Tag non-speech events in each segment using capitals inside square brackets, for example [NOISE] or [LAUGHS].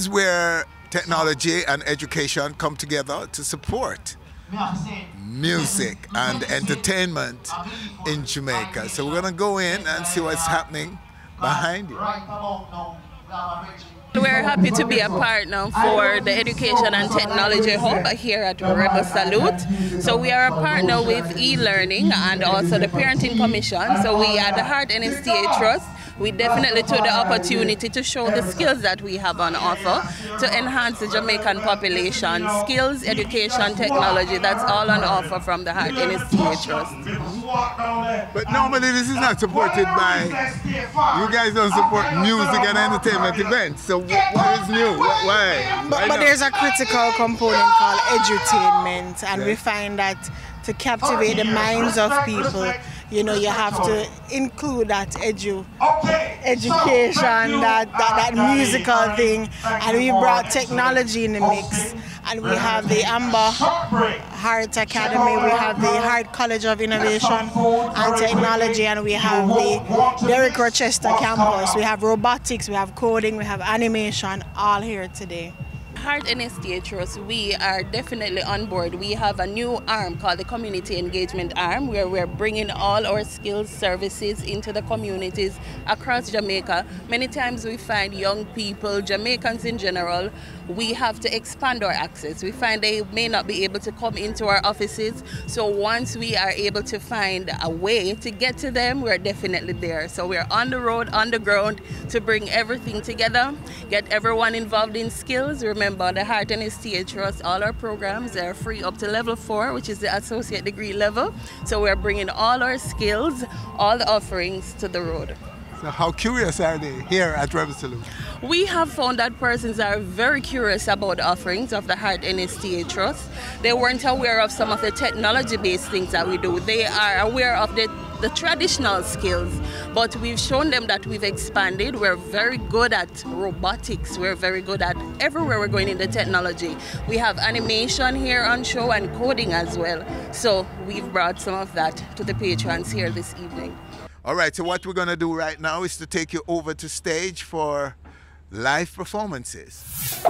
Is where technology and education come together to support music and entertainment in Jamaica. So we're going to go in and see what's happening behind you. We're happy to be a partner for the Education and Technology Hub here at Rebel Salute. So we are a partner with e-learning and also the Parenting Commission. So we are the Heart NSTA Trust we definitely took the opportunity to show the skills that we have on offer to enhance the Jamaican population. Skills, education, technology, that's all on offer from the Heart NSTA Trust. But normally this is not supported by, you guys don't support music and entertainment events, so what is new? Why? But, but there's a critical component called edutainment and we find that to captivate the minds of people you know, you have to include that edu education, that, that, that musical thing. And we brought technology in the mix. And we have the Amber Heart Academy, we have the Heart College of Innovation and Technology, and we have the Derek Rochester campus. We have robotics, we have coding, we have animation, all here today. Heart NSTA we are definitely on board. We have a new arm called the Community Engagement Arm where we're bringing all our skills services into the communities across Jamaica. Many times we find young people, Jamaicans in general, we have to expand our access. We find they may not be able to come into our offices. So once we are able to find a way to get to them, we're definitely there. So we're on the road, on the ground to bring everything together, get everyone involved in skills. Remember, the Heart NSTA Trust, all our programs are free up to level four, which is the associate degree level. So we're bringing all our skills, all the offerings to the road. So how curious are they here at Rebel Salute? We have found that persons are very curious about the offerings of the Heart NSTA Trust. They weren't aware of some of the technology-based things that we do. They are aware of the the traditional skills, but we've shown them that we've expanded. We're very good at robotics. We're very good at everywhere we're going in the technology. We have animation here on show and coding as well. So we've brought some of that to the patrons here this evening. All right, so what we're going to do right now is to take you over to stage for live performances.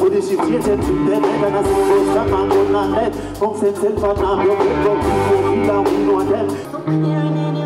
And the train and body ship changing to them and gonna see those stuff and go not let Come send self and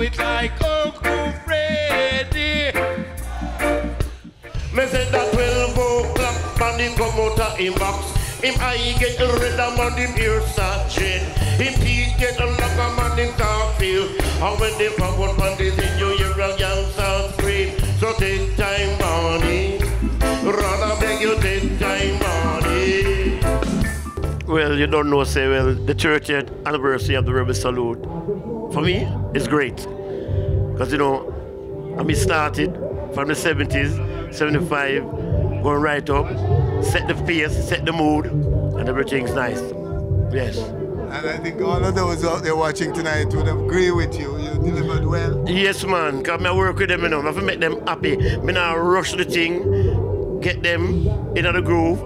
do it like Uncle Freddy. Me said that 12 o'clock, man, him come out of him box. Him eye get red, man, him ear satching. Him teeth get a lock, man, him can't feel. And when they pop out, man, they think you hear a young scream. So take time, money. Rather beg you take time, money. Well, you don't know, say, well, the 30th anniversary of the Rebel Salute for me, it's great. Because, you know, I mean, started from the 70s, 75, going right up, set the pace, set the mood, and everything's nice. Yes. And I think all of those out there watching tonight would agree with you. You delivered well. Yes, man. Because I work with them, you know. I have to make them happy. Me now rush the thing, get them in the groove.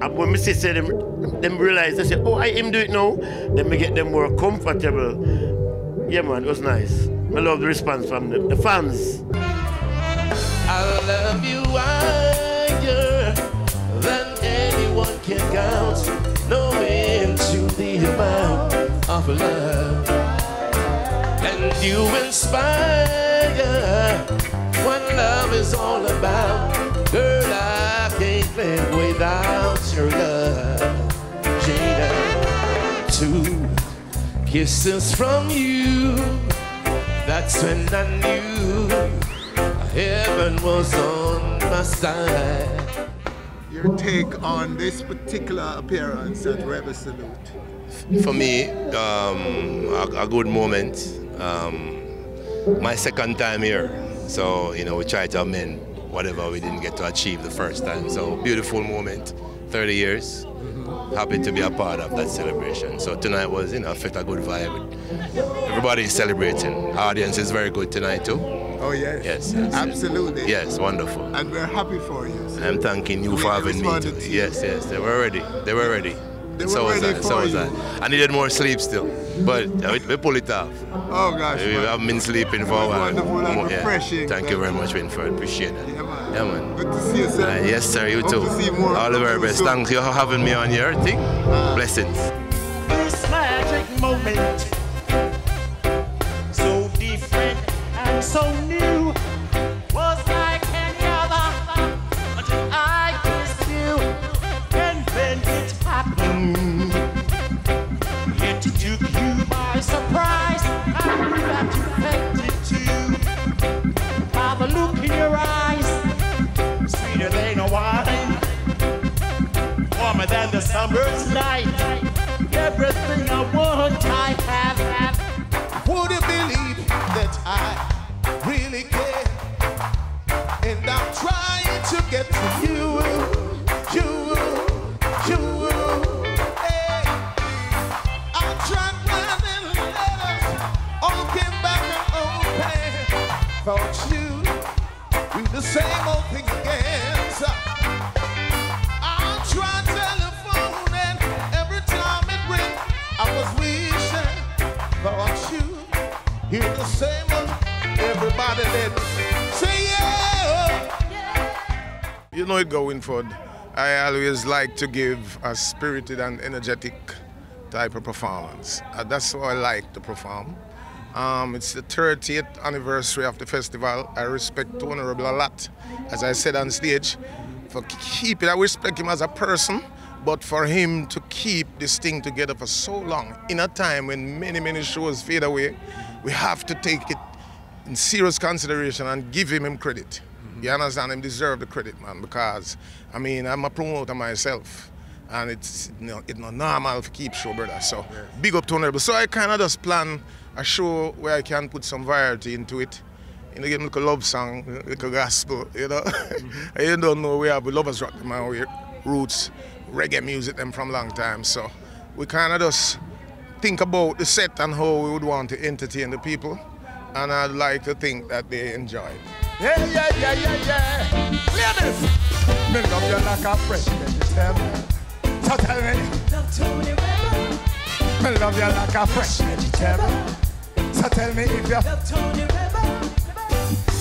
And when my sister them, them realize, they say, oh, I am doing it now. Then me get them more comfortable yeah, man, it was nice. I love the response from the, the fans. I love you higher than anyone can count. No end to the amount of love. And you inspire what love is all about. Girl, I can't live without your love. Jada, two kisses from you. That's when I knew heaven was on my side. Your take on this particular appearance at Rebel Salute? For me, um, a, a, good moment. Um, my second time here, so you know we try to amend whatever we didn't get to achieve the first time. So beautiful moment, 30 years. Happy to be a part of that celebration. So tonight was, you know, felt a good vibe. Everybody is celebrating. Audience is very good tonight too. Oh yes. Yes. yes Absolutely. Yes, wonderful. And we're happy for you. I'm thanking you for having me. Too. Yes, yes. They were ready. They were ready. They so were ready was for so was you. I. I needed more sleep still, but we, we pull it off. Oh gosh. We man. haven't been sleeping for a while. Wonderful and More- yeah. refreshing. Thank you very much, Winford. Appreciate it. Yeah, man. Yeah, man. Good to see you, sir. Uh, yes, sir. You Hope too. to see more All the of very best. soon. Thank you for having me on your thing. Blessings. this magic moment. So different and so summer's night. Everything I want, I have. Would you believe that I really care? And I'm trying to get to you, you, you. Hey, You know it going forward. I always like to give a spirited and energetic type of performance. Uh, that's how I like to perform. Um, it's the 30th anniversary of the festival. I respect Tony Rebel a lot, as I said on stage, for keeping, I respect him as a person, but for him to keep this thing together for so long, in a time when many, many shows fade away, we have to take it in serious consideration and give him, him credit. You understand? Him deserve the credit, man, because I mean I'm a promoter myself, and it's you know, it's not normal to keep show, brother. So big up to Honorable. So I kind of just plan a show where I can put some variety into it. You know, give like a love song, like a gospel, you know. Mm-hmm. and [LAUGHS] you don't know we have lovers rock man, we roots, reggae music them from long time. So we kind of just think about the set and how we would want to entertain the people. And I'd like to think that they enjoy it. Yeah, yeah, yeah, yeah, yeah. Ladies, me love you like a fresh vegetable. So tell me, me love you like a fresh vegetable. So tell me if you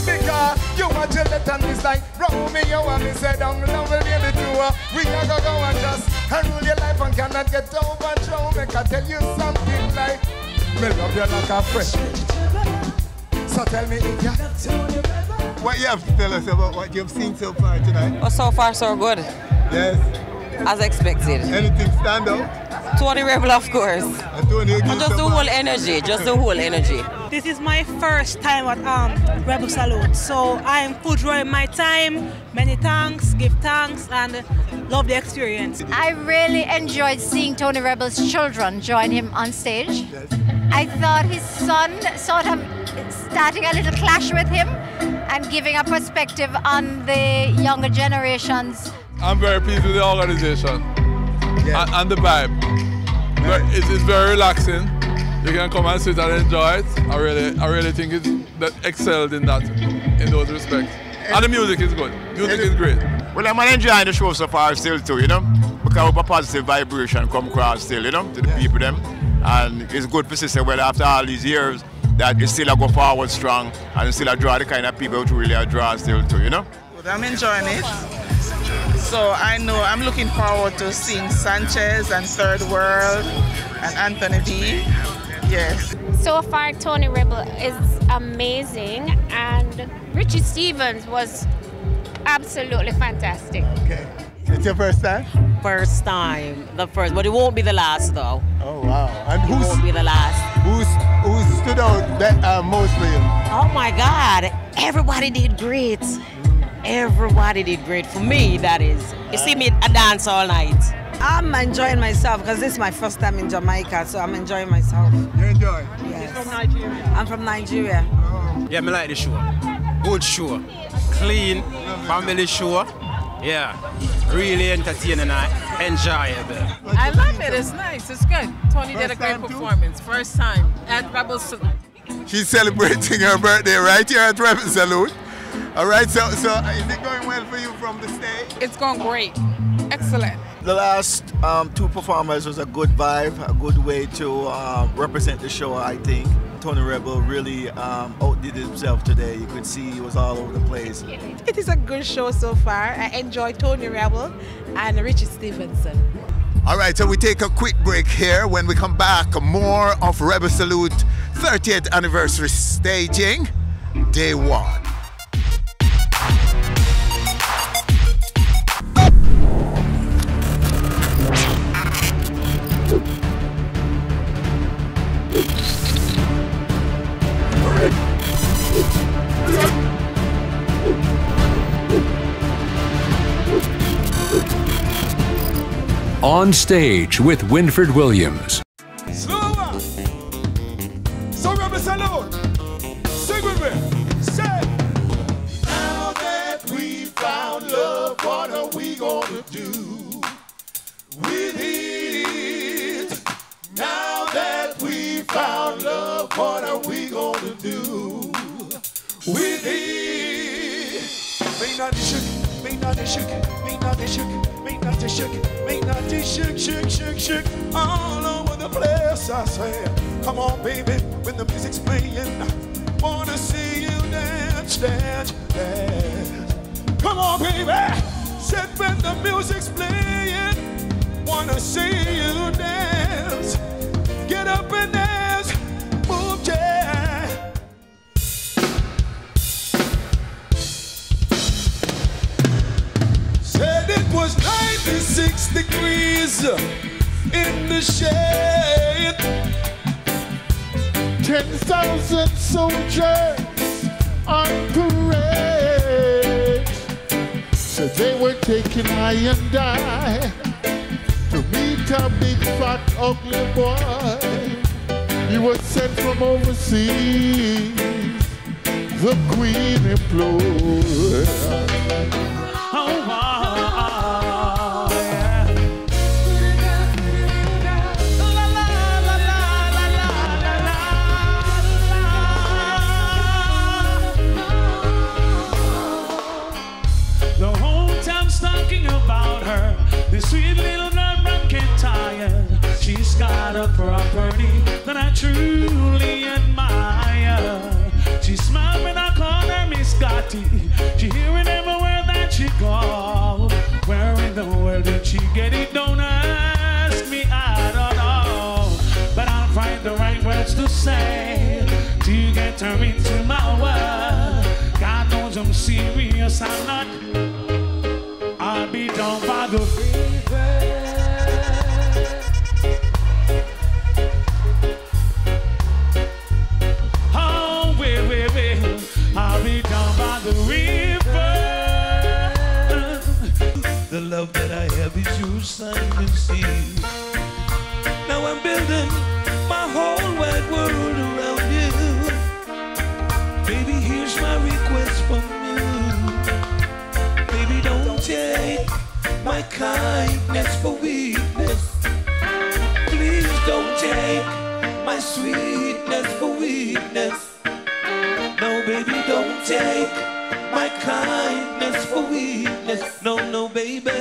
because you a Gillette and this like Romeo and me say down love will baby too. uh, We a go go and just and rule your life and cannot get overthrown. Make I tell you something like me love you like a fresh vegetable. So tell me if you What you have to tell us about what you've seen so far tonight? Well, so far so good, Yes. as expected. Anything stand out? Tony Rebel, of course. And Tony, you Just the some- whole energy, just the whole energy. This is my first time at um, Rebel Salute, so I am enjoying my time. Many thanks, give thanks, and love the experience. I really enjoyed seeing Tony Rebel's children join him on stage. I thought his son sort of starting a little clash with him and giving a perspective on the younger generations. I'm very pleased with the organization and, and the vibe. Ver- It's, it's very relaxing. You can come and sit and enjoy it. I really, I really think it's that excelled in that, in those respects. And the music is good. Music is great. Well, I'm enjoying the show so far still too, you know, because of a positive vibration come across still, you know, to the people them. And it's good for sister, well, after all these years, that it still a go forward strong and it still a draw the kind of people to really a draw still too, you know. I'm enjoying it. So I know I'm looking forward to seeing Sanchez and Third World and Anthony B. Yes. So far, Tony Rebel is amazing, and Richie Stephens was absolutely fantastic. Okay. It's your first time? First time, the first, but it won't be the last though. Oh wow! And who's it won't be the last? Who's who stood out that, uh, most for you? Oh my God! Everybody did great. Everybody did great for me. That is. You see me I dance all night. I'm enjoying myself because this is my first time in Jamaica, so I'm enjoying myself. You enjoy? Yes. from Nigeria? I'm from Nigeria. Yeah, me like the show. Good show. Clean, family show. Yeah, really entertaining and enjoyable. I love it. It's nice. It's good. Tony did a great performance. First time at Rebel Salute. She's celebrating her birthday right here at Rebel Salute. All right, so so is it going well for you from the stage? It's going great. Excellent. The last um, two performers was a good vibe, a good way to um, represent the show, I think. Tony Rebel really um, outdid himself today. You could see he was all over the place. It is a good show so far. I enjoy Tony Rebel and Richie Stevenson. All right, so we take a quick break here. When we come back, more of Rebel Salute 30th anniversary staging, day one. On stage with Winford Williams. What are we gonna do with it? Now that we found love, what are we gonna do with it? May not be shook, may not be shook, may not be shook, me not be shook, me not be shook, shook, shook, shook, all over the place. I say, come on, baby, when the music's playing, wanna see you dance, dance, dance. Come on, baby, said when the music's playing, wanna see you dance. Get up and dance, 56 degrees in the shade. 10,000 soldiers on parade. So they were taken I and I to meet a big fat ugly boy. He was sent from overseas. The queen implored. Truly admire. She smiles when I call her Miss Scotty. She hearing everywhere that she go. Where in the world did she get it? Don't ask me, I don't know. But I'll find the right words to say to get her into my world. God knows I'm serious, I'm not. I'll be down by the Oh, yours, son see. Now I'm building my whole wide world around you. Baby, here's my request from you. Baby, don't take my kindness for weakness. Please don't take my sweetness for weakness. No, baby, don't take my kindness for weakness. No, no, baby.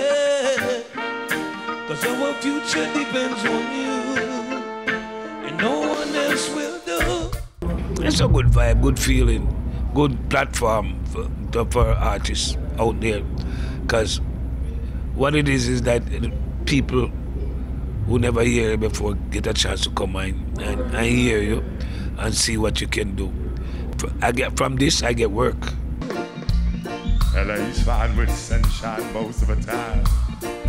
Cause our future depends on you. And no one else will do. It's a good vibe, good feeling. good platform for, for artists out there. Because what it is is that people who never hear it before get a chance to come and, and, and hear you and see what you can do. I get from this, I get work. LA's fine with sunshine most of the time.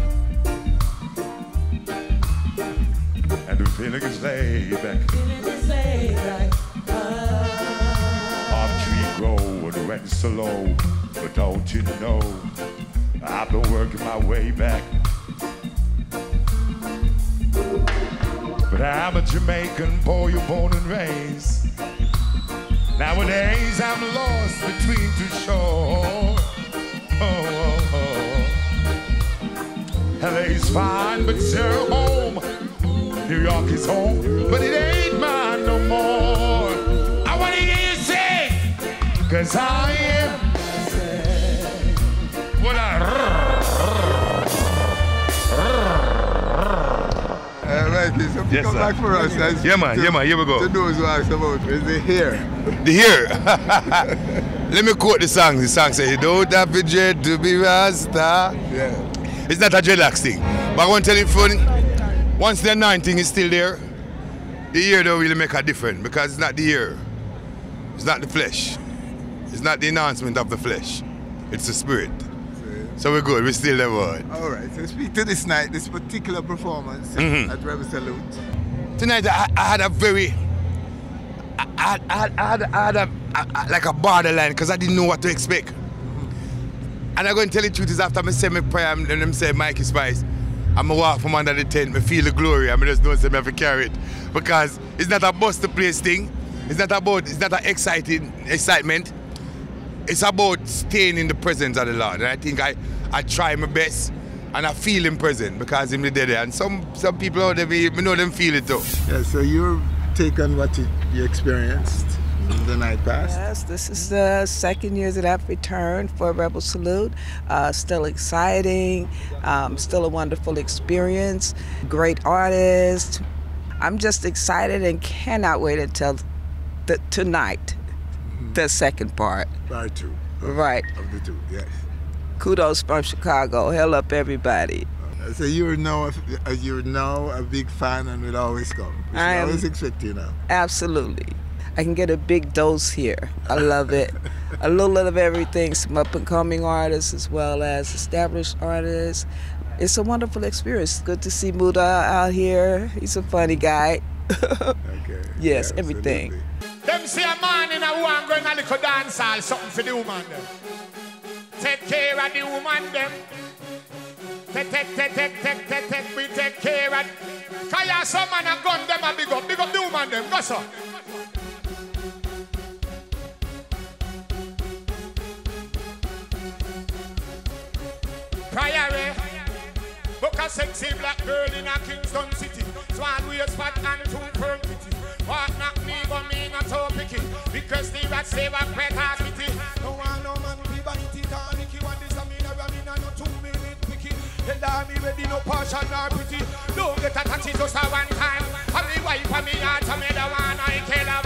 The feeling is laid back. Palm tree the rent so low. But don't you know, I've been working my way back. But I'm a Jamaican boy, you're born and raised. Nowadays I'm lost between two shores. Oh, oh, oh. LA's fine, but your home. New York is home, but it ain't mine no more. I wanna hear you sing, cause I am. What right, so Yes, come sir. back for us. and Yeah, man, to- yeah, man, here we go. To those who ask about is it here? The here. [LAUGHS] Let me quote the song. The song says, You don't have to dread to be Rasta. Yeah. It's not a dreadlocks thing. But I want to tell you funny. Once the anointing is still there, the year don't really make a difference because it's not the year. It's not the flesh. It's not the announcement of the flesh. It's the spirit. So we're good. We're still there, word. All right, so speak to this night, this particular performance Mhm. at Rebel Salute. Tonight I, I had a very, I, I, I, had- I had, I had a, a- a- like a borderline because I didn't know what to expect. And I'm going to tell you the truth is after I say my prayer and them say Mikey Spice, I'm going to walk from under the tent, I feel the glory, I'm just have to carry it. Because it's not a bust the place thing. It's not about, it's not an exciting excitement. It's about staying in the presence of the Lord. And I think I, I try my best and I feel him present because him the there. And some some people out there, me know them feel it too. Yeah, so you take on what you, you experienced the night past? Yes, this is the second year that I've returned for Rebel Salute. Uh, still exciting, um, still a wonderful experience, great artist. I'm just excited and cannot wait until the, tonight, the second part. Part two. Right. Of the two, yes. Kudos from Chicago. Hell up, everybody. Uh, So you're now, a, uh, you're now a big fan and will always come. I always expect you now. Absolutely. I can get a big dose here. I love it. a little of everything, some up and coming artists as well as established artists. It's a wonderful experience. Good to see Muda out here. He's a funny guy. okay. [LAUGHS] Yes, everything. Them see a man in a one going a little dance hall, something for the woman them. Take care of the woman them. Take, take, take, take, take, take, take, we take care of. Some man a gun them a big up, big up the woman them. Go so. Priory. Eh? Book a sexy black girl in a Kingston city. Swan waist fat and two firm titty. Walk knock me, but me not so picky. Because the rat save a pet pity. No one, no man, be it all. Nicky, what this a mean? I mean, I know two minute picky. Tell army ready, no partial nor pity. Don't get a taxi just a one time. I'm the wife of me heart, so me the one I kill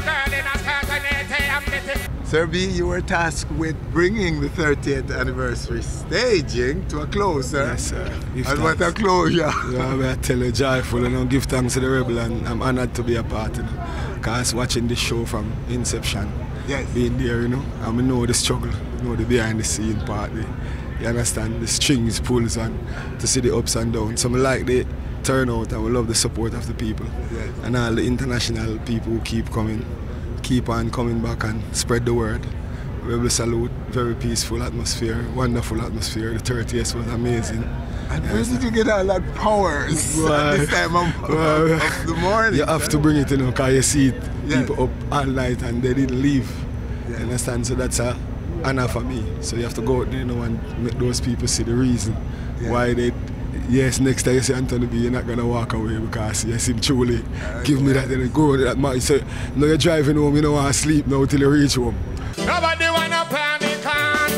B, you were tasked with bringing the 30th anniversary staging to a close, sir. Yes, sir. Give and what a closure. Yeah, I tell you, joyful, and you know, give thanks to the rebel, and I'm honored to be a part, you know. Because watching this show from inception, yes. being there, you know, and we know the struggle, know the behind the scene part, the, you understand, the strings, pulls, and to see the ups and downs. So I like the turnout, and we love the support of the people, Yes. and all the international people who keep coming, keep on coming back and spread the word. Rebel salute, very peaceful atmosphere, wonderful atmosphere. The 30th was amazing. And where did you get all that powers at this time of, [LAUGHS] Well, of the morning? You have to bring it, you know, because you see it, Yes. people up all night and they didn't leave. You understand? So that's a honor for me. So you have to go out there, you know, and make those people see the reason why they. Yes, next time you see Anthony B, you're not gonna walk away because see him truly give me that and go that man. So now you're driving home, you want to sleep now till you reach home. Nobody wanna panic on.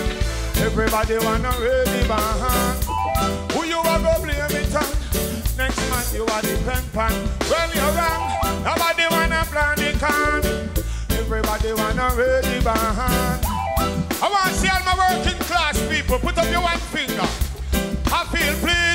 Everybody wanna really band. Who you a go blame it on? Next man you are the pen. When you're wrong, nobody wanna panic on. Everybody wanna ready band. I want to see all my working class people. Put up your one finger. I feel pleased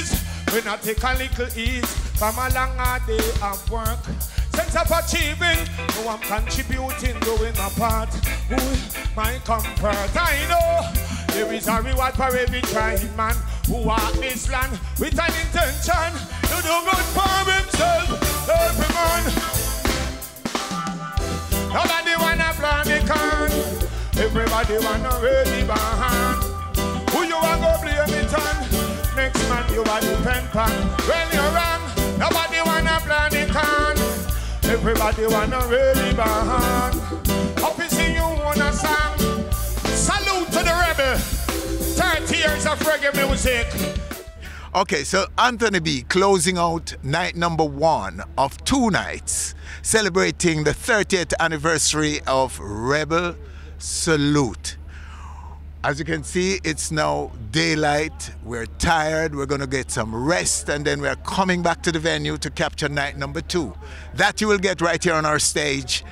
when I take a little ease from a long day of work. Sense of achieving, no I'm contributing, doing my part. With my comfort, I know there is a reward for every trying man who walk this land with an intention to do good for himself, every man. Nobody wanna blow the can. Everybody wanna ready band. Who you want go blame it on? Next man you are depend on. When you're wrong, nobody wanna plan it on. Everybody wanna really ready band. Happy see you wanna song. Salute to the rebel. 30 years of reggae music. Okay, so Anthony B closing out night number one of two nights, celebrating the 30th anniversary of Rebel Salute. As you can see, it's now daylight. We're tired. We're going to get some rest, and then we're coming back to the venue to capture night number two. That you will get right here on our stage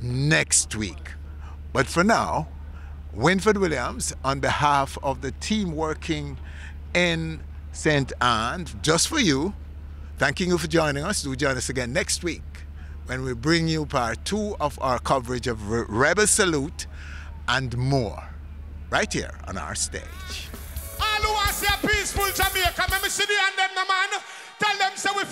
next week. But for now, Winford Williams, on behalf of the team working in St. Ann, just for you, thanking you for joining us. Do join us again next week when we bring you part two of our coverage of Rebel Salute and more, right here on our stage. All who want to see a peaceful Jamaica, let me see the man. Tell them say we